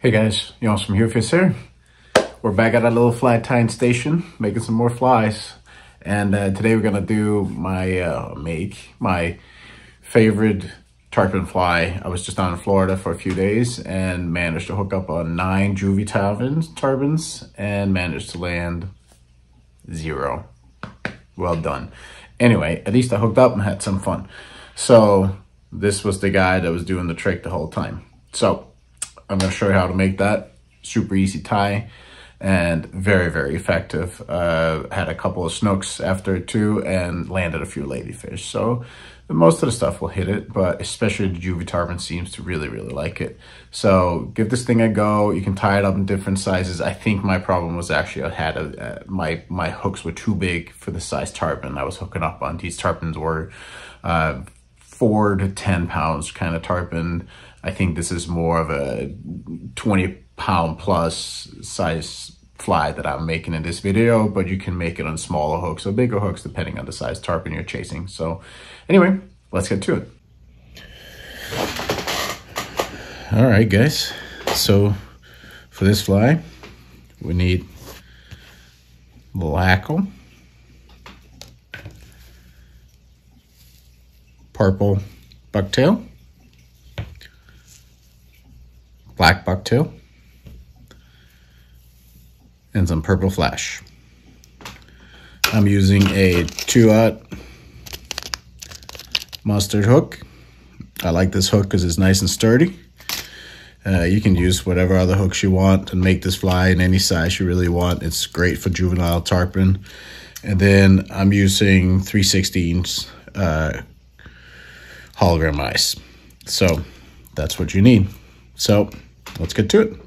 Hey guys, Jonas from Hufius here. We're back at our little fly tying station, making some more flies. And uh, today we're gonna do my, uh, make my favorite tarpon fly. I was just down in Florida for a few days and managed to hook up on nine juvie tarpons, tarpons and managed to land zero. Well done. Anyway, at least I hooked up and had some fun. So this was the guy that was doing the trick the whole time. So I'm going to show you how to make that. Super easy tie and very, very effective. Uh, had a couple of snooks after it too and landed a few ladyfish. So most of the stuff will hit it, but especially the juvie tarpon seems to really, really like it. So give this thing a go. You can tie it up in different sizes. I think my problem was actually I had a, uh, my, my hooks were too big for the size tarpon I was hooking up on. These tarpons were uh, four to 10 pounds kind of tarpon. I think this is more of a 20 pound plus size fly that I'm making in this video, but you can make it on smaller hooks or bigger hooks depending on the size tarpon you're chasing. So anyway, let's get to it. All right, guys. So for this fly, we need little purple bucktail, black bucktail, and some purple flash. I'm using a 2-aught Mustad hook. I like this hook because it's nice and sturdy. Uh, you can use whatever other hooks you want and make this fly in any size you really want. It's great for juvenile tarpon. And then I'm using 3 16ths uh, hologram eyes. So that's what you need. So let's get to it.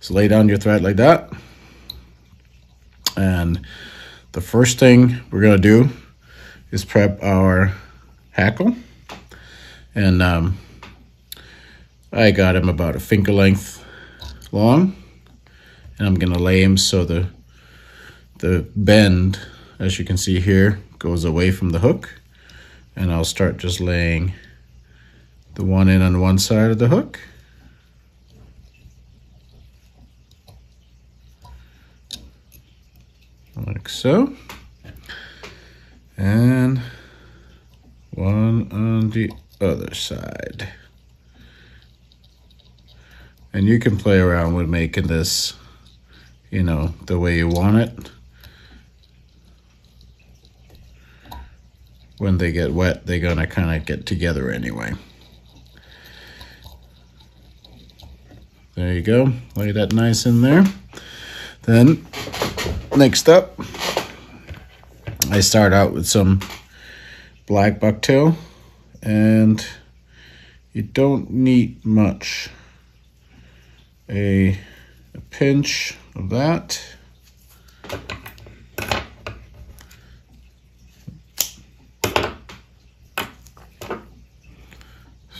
So lay down your thread like that. And the first thing we're gonna do is prep our hackle. And um, I got him about a finger length long. And I'm gonna lay him so the, the bend, as you can see here, goes away from the hook. And I'll start just laying the one in on one side of the hook like so. And one on the other side. And you can play around with making this, you know, the way you want it. When they get wet, they're gonna kind of get together anyway. There you go, lay that nice in there. Then Next up, I start out with some black bucktail and you don't need much. A, a pinch of that.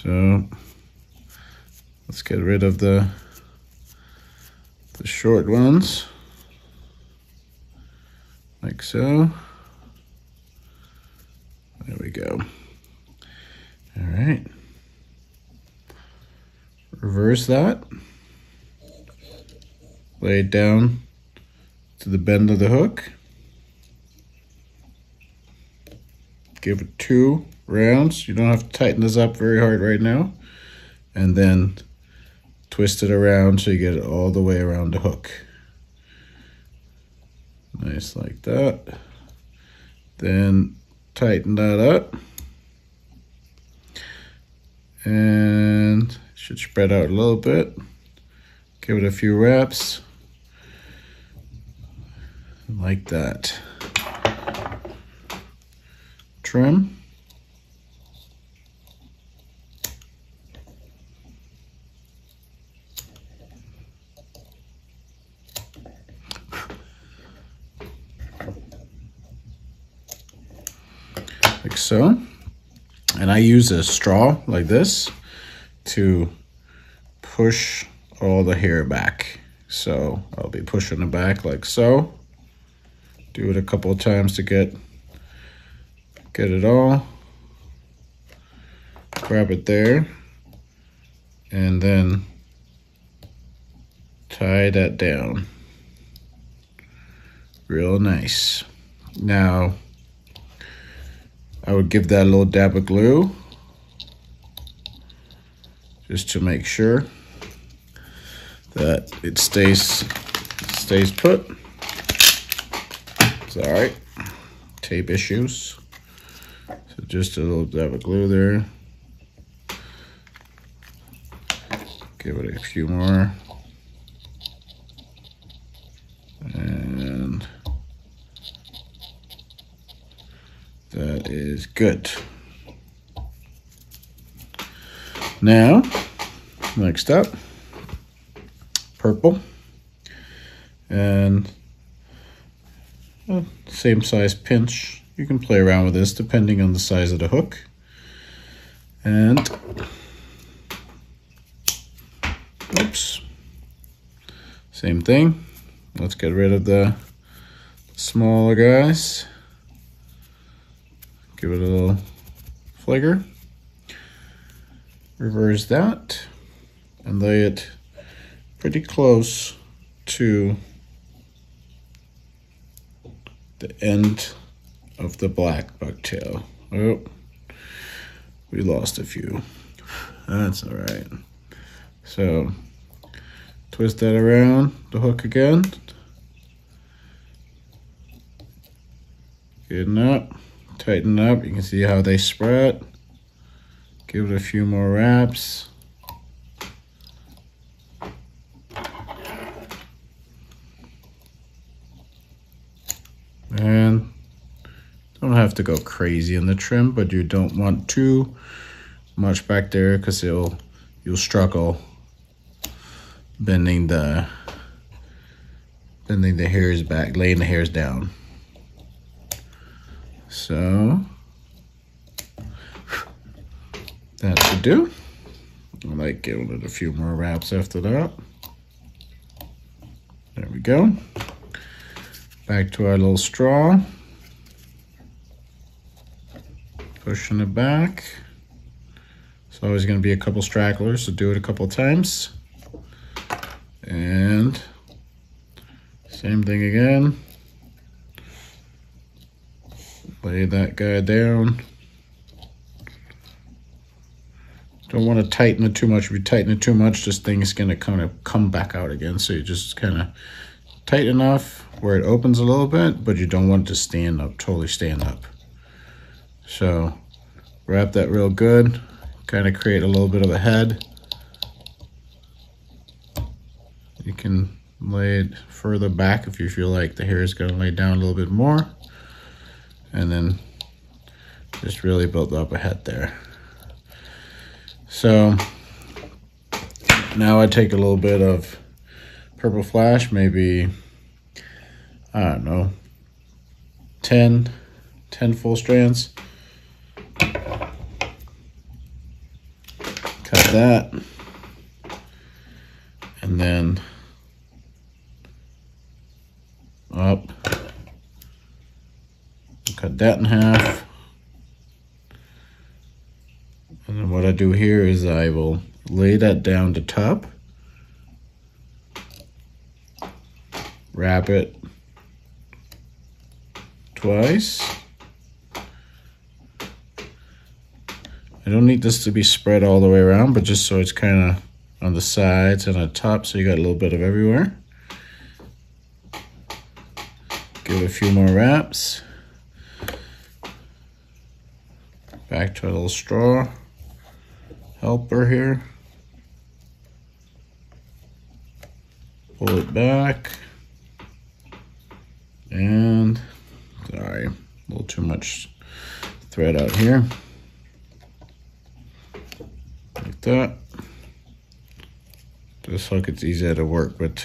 So let's get rid of the the short ones like so. There we go. All right. Reverse that. Lay it down to the bend of the hook. Give it two rounds. You don't have to tighten this up very hard right now. And then twist it around so you get it all the way around the hook. Nice like that. Then tighten that up. And should spread out a little bit. Give it a few wraps. Like that. Trim. like so. And I use a straw like this to push all the hair back. So I'll be pushing it back like so. Do it a couple of times to get get it all. Grab it there. And then tie that down. Real nice. Now, I would give that a little dab of glue just to make sure that it stays stays put. It's all right. Tape issues. So just a little dab of glue there. Give it a few more. That is good. Now, next up, purple. And uh, same size pinch. You can play around with this depending on the size of the hook. And, oops, same thing. Let's get rid of the smaller guys. Give it a little flicker reverse that and lay it pretty close to the end of the black bucktail. Oh, we lost a few. That's all right. So twist that around the hook again. Getting up, tighten up. You can see how they spread. Give it a few more wraps. And don't have to go crazy in the trim, but you don't want too much back there because it'll you'll struggle bending the bending the hairs back, laying the hairs down. So that should do. I like giving it a few more wraps after that. There we go. Back to our little straw. Pushing it back. It's always going to be a couple stragglers, so do it a couple times. And same thing again. Lay that guy down. Don't want to tighten it too much. If you tighten it too much, this thing is going to kind of come back out again. So you just kind of tight enough where it opens a little bit, but you don't want it to stand up, totally stand up. So wrap that real good, kind of create a little bit of a head. You can lay it further back if you feel like the hair is going to lay down a little bit more. And then just really build up a head there. So now I take a little bit of purple flash, maybe, I don't know, 10, 10 full strands. Cut that. And then up. That in half. And then what I do here is I will lay that down the top, wrap it twice. I don't need this to be spread all the way around, but just so it's kind of on the sides and on top so you got a little bit of everywhere. Give it a few more wraps. Back to a little straw helper here. Pull it back. And, sorry, a little too much thread out here. Like that. This hook, it's easier to work with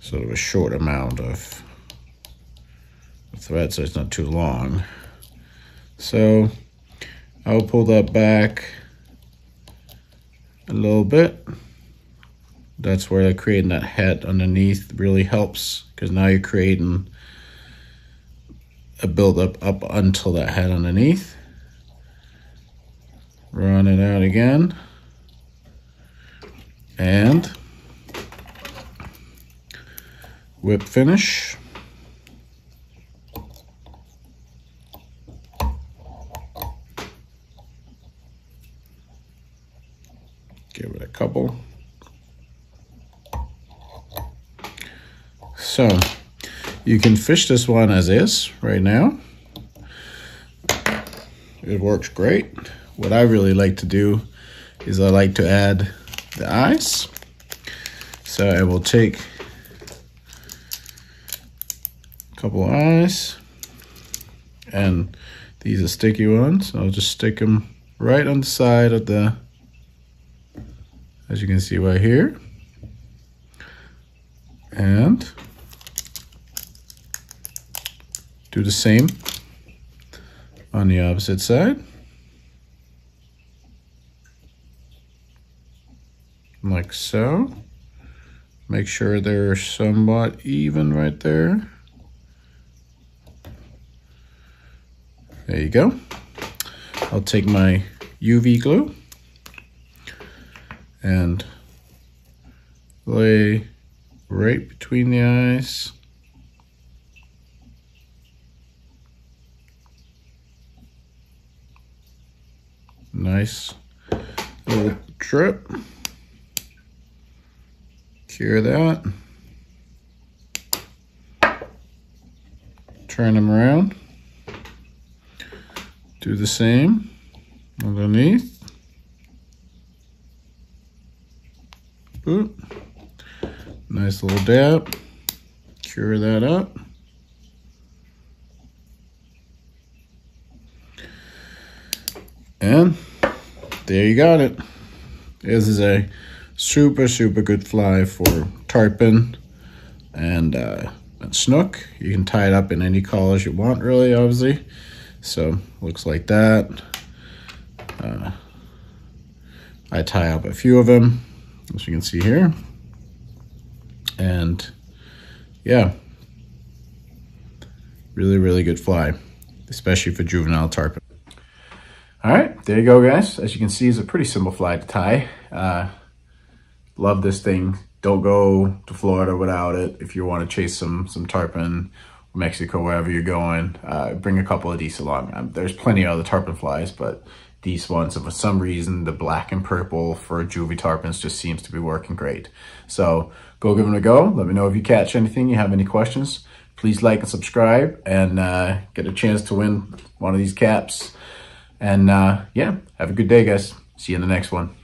sort of a short amount of thread so it's not too long. So I'll pull that back a little bit. That's where creating that head underneath really helps because now you're creating a buildup up until that head underneath. Run it out again. And whip finish. Give it a couple. So you can fish this one as is right now. It works great. What I really like to do is I like to add the eyes. So I will take a couple ice and these are sticky ones. I'll just stick them right on the side of the, as you can see right here. And do the same on the opposite side. Like so. Make sure they're somewhat even right there. There you go. I'll take my UV glue and lay right between the eyes. Nice little drip. Cure that. Turn them around. Do the same underneath. Boop. Nice little dab. Cure that up. And there you got it. This is a super, super good fly for tarpon and, uh, and snook. You can tie it up in any colors you want, really, obviously. So, looks like that. Uh, I tie up a few of them, as you can see here. And, yeah, really, really good fly, especially for juvenile tarpon. All right, there you go, guys. As you can see, it's a pretty simple fly to tie. Uh, love this thing. Don't go to Florida without it. If you want to chase some some tarpon, Mexico, wherever you're going, uh, bring a couple of these along. Um, there's plenty of other tarpon flies, but these ones, And for some reason, the black and purple for juvie tarpons just seems to be working great. So go give them a go. Let me know if you catch anything, you have any questions. Please like and subscribe and uh, get a chance to win one of these caps. And uh, yeah, have a good day, guys. See you in the next one.